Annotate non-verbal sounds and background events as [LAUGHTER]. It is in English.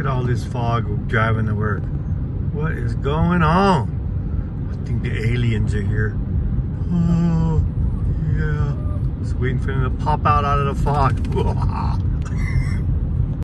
at all this fog driving to work. What is going on? I think the aliens are here. Oh, yeah. Just waiting for them to pop out out of the fog. [LAUGHS]